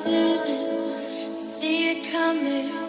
didn't see it coming.